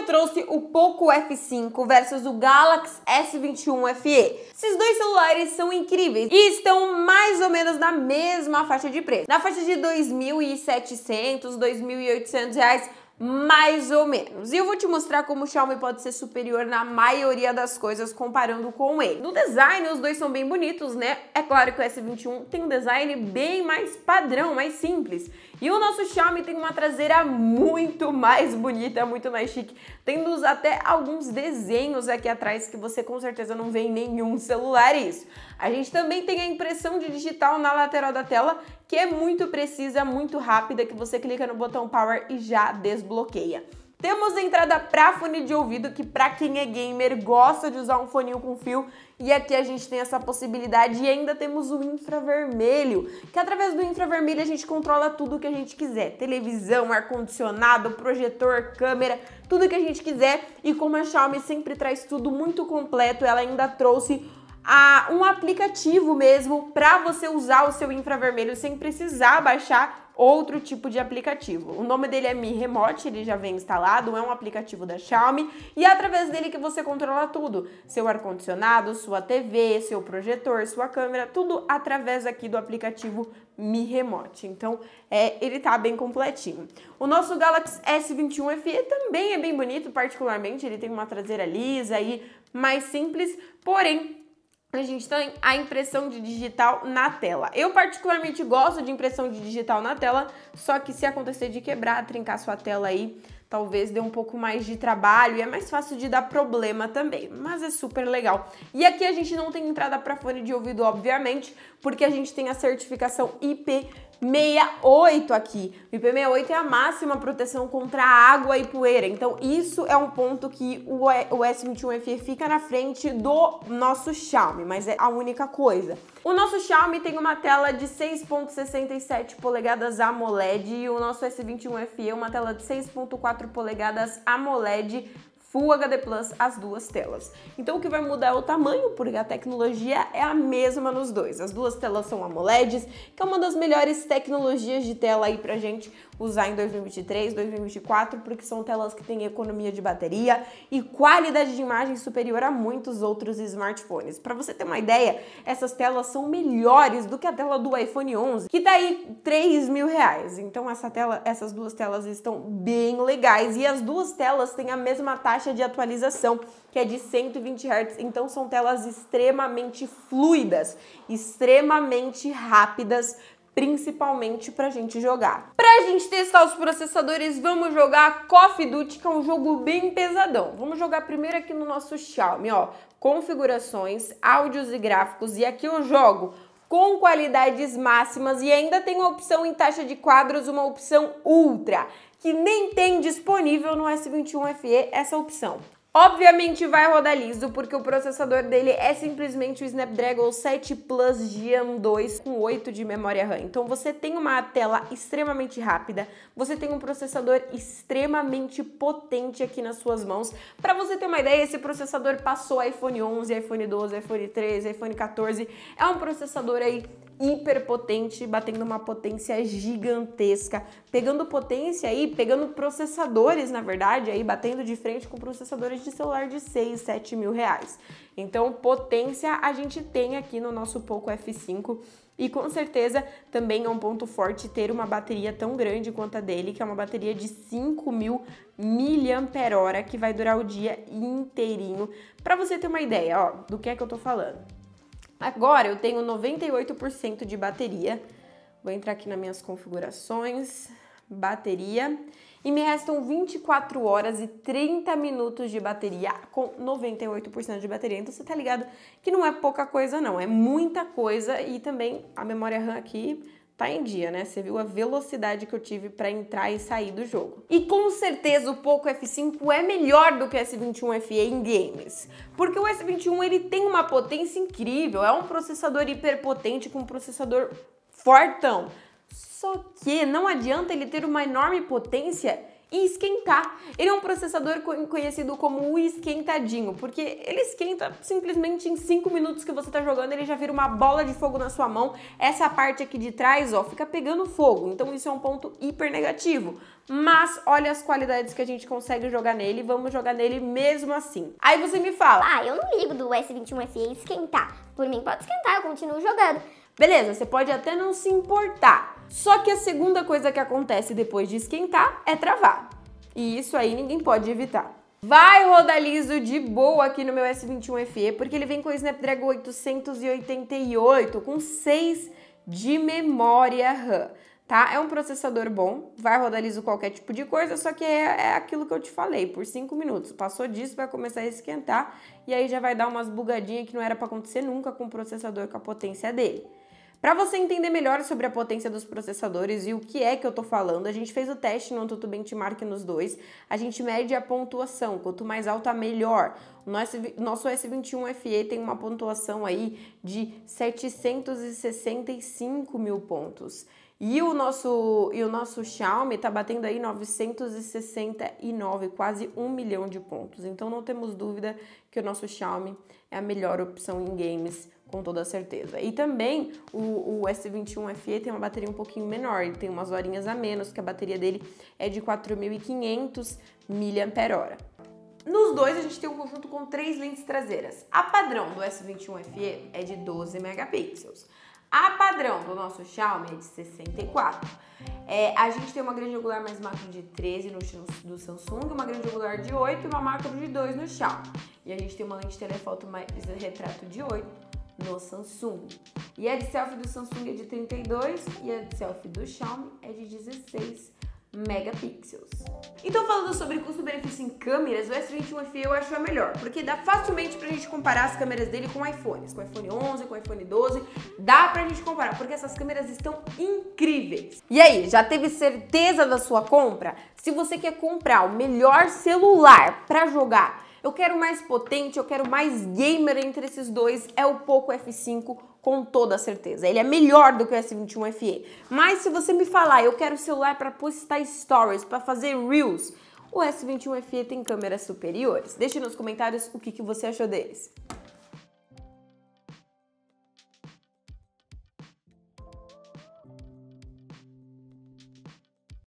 eu trouxe o Poco F5 versus o Galaxy S21 FE. Esses dois celulares são incríveis e estão mais ou menos na mesma faixa de preço. Na faixa de R$ 2.700, 2.800 reais mais ou menos. E eu vou te mostrar como o Xiaomi pode ser superior na maioria das coisas comparando com ele. No design, os dois são bem bonitos, né? É claro que o S21 tem um design bem mais padrão, mais simples. E o nosso Xiaomi tem uma traseira muito mais bonita, muito mais chique, tendo até alguns desenhos aqui atrás que você com certeza não vê em nenhum celular isso. A gente também tem a impressão de digital na lateral da tela, que é muito precisa, muito rápida, que você clica no botão Power e já desbloqueia. Temos a entrada para fone de ouvido, que para quem é gamer gosta de usar um foninho com fio, e aqui a gente tem essa possibilidade e ainda temos o infravermelho, que através do infravermelho a gente controla tudo que a gente quiser, televisão, ar condicionado, projetor, câmera, tudo que a gente quiser. E como a Xiaomi sempre traz tudo muito completo, ela ainda trouxe a, um aplicativo mesmo para você usar o seu infravermelho sem precisar baixar outro tipo de aplicativo. O nome dele é Mi Remote, ele já vem instalado, é um aplicativo da Xiaomi e é através dele que você controla tudo: seu ar condicionado, sua TV, seu projetor, sua câmera, tudo através aqui do aplicativo Mi Remote. Então, é, ele tá bem completinho. O nosso Galaxy S21 FE também é bem bonito, particularmente, ele tem uma traseira lisa e mais simples, porém a gente tem a impressão de digital na tela. Eu particularmente gosto de impressão de digital na tela, só que se acontecer de quebrar, trincar sua tela aí, talvez dê um pouco mais de trabalho e é mais fácil de dar problema também, mas é super legal. E aqui a gente não tem entrada para fone de ouvido, obviamente, porque a gente tem a certificação IP 68 aqui. O IP68 é a máxima proteção contra água e poeira. Então, isso é um ponto que o S21FE fica na frente do nosso Xiaomi, mas é a única coisa. O nosso Xiaomi tem uma tela de 6.67 polegadas AMOLED e o nosso S21FE é uma tela de 6.4 polegadas AMOLED Full HD Plus as duas telas. Então o que vai mudar é o tamanho, porque a tecnologia é a mesma nos dois. As duas telas são AMOLEDs, que é uma das melhores tecnologias de tela aí pra gente usar em 2023, 2024, porque são telas que têm economia de bateria e qualidade de imagem superior a muitos outros smartphones. Para você ter uma ideia, essas telas são melhores do que a tela do iPhone 11, que tá aí 3 mil reais. Então essa tela, essas duas telas estão bem legais e as duas telas têm a mesma taxa de atualização, que é de 120 Hz. Então são telas extremamente fluidas, extremamente rápidas principalmente pra gente jogar. Pra gente testar os processadores, vamos jogar Coffee Duty, que é um jogo bem pesadão. Vamos jogar primeiro aqui no nosso Xiaomi, ó, configurações, áudios e gráficos, e aqui eu jogo com qualidades máximas e ainda tem uma opção em taxa de quadros, uma opção Ultra, que nem tem disponível no S21 FE essa opção. Obviamente vai rodar liso, porque o processador dele é simplesmente o Snapdragon 7 Plus Gen 2 com 8 de memória RAM. Então você tem uma tela extremamente rápida, você tem um processador extremamente potente aqui nas suas mãos. Para você ter uma ideia, esse processador passou iPhone 11, iPhone 12, iPhone 13, iPhone 14. É um processador aí hiper potente, batendo uma potência gigantesca, pegando potência aí, pegando processadores, na verdade, aí batendo de frente com processadores de celular de 6, 7 mil reais. Então, potência a gente tem aqui no nosso Poco F5 e com certeza também é um ponto forte ter uma bateria tão grande quanto a dele, que é uma bateria de 5000 mAh que vai durar o dia inteirinho. Para você ter uma ideia, ó, do que é que eu tô falando. Agora eu tenho 98% de bateria. Vou entrar aqui nas minhas configurações, bateria, e me restam 24 horas e 30 minutos de bateria com 98% de bateria. Então você tá ligado que não é pouca coisa não, é muita coisa e também a memória RAM aqui tá em dia, né? Você viu a velocidade que eu tive para entrar e sair do jogo. E com certeza o Poco F5 é melhor do que o S21 FE em games, porque o S21 ele tem uma potência incrível, é um processador hiperpotente com um processador fortão. Só que não adianta ele ter uma enorme potência e esquentar. Ele é um processador conhecido como o esquentadinho, porque ele esquenta simplesmente em 5 minutos que você tá jogando, ele já vira uma bola de fogo na sua mão. Essa parte aqui de trás, ó, fica pegando fogo. Então isso é um ponto hiper negativo. Mas olha as qualidades que a gente consegue jogar nele, vamos jogar nele mesmo assim. Aí você me fala: "Ah, eu não ligo do S21 FE esquentar. Por mim pode esquentar, eu continuo jogando". Beleza, você pode até não se importar. Só que a segunda coisa que acontece depois de esquentar é travar. E isso aí ninguém pode evitar. Vai rodar liso de boa aqui no meu S21 FE, porque ele vem com o Snapdragon 888 com 6 de memória RAM, tá? É um processador bom, vai rodar liso qualquer tipo de coisa, só que é, é aquilo que eu te falei, por 5 minutos. Passou disso, vai começar a esquentar e aí já vai dar umas bugadinhas que não era para acontecer nunca com o processador com a potência dele. Para você entender melhor sobre a potência dos processadores e o que é que eu tô falando, a gente fez o teste no Antutu Benchmark nos dois. A gente mede a pontuação, quanto mais alta, melhor. O nosso, nosso S21 FE tem uma pontuação aí de 765 mil pontos. E o nosso, e o nosso Xiaomi tá batendo aí 969, quase um milhão de pontos. Então não temos dúvida que o nosso Xiaomi é a melhor opção em games com toda certeza. E também o, o, S21 FE tem uma bateria um pouquinho menor, ele tem umas horinhas a menos, que a bateria dele é de 4.500 mAh. Nos dois a gente tem um conjunto com três lentes traseiras. A padrão do S21 FE é de 12 megapixels. A padrão do nosso Xiaomi é de 64. É, a gente tem uma grande angular mais macro de 13 no do Samsung, uma grande angular de 8 e uma macro de 2 no Xiaomi. E a gente tem uma lente telefoto mais retrato de 8 no Samsung. E a de selfie do Samsung é de 32 e a de selfie do Xiaomi é de 16 megapixels. Então falando sobre custo-benefício em câmeras, o S21 FE eu acho a melhor, porque dá facilmente pra gente comparar as câmeras dele com iPhones, com iPhone 11, com iPhone 12, dá pra gente comparar, porque essas câmeras estão incríveis. E aí, já teve certeza da sua compra? Se você quer comprar o melhor celular para jogar eu quero mais potente, eu quero mais gamer entre esses dois, é o Poco F5 com toda certeza. Ele é melhor do que o S21 FE. Mas se você me falar, eu quero celular para postar stories, para fazer reels, o S21 FE tem câmeras superiores. Deixe nos comentários o que, que você achou deles.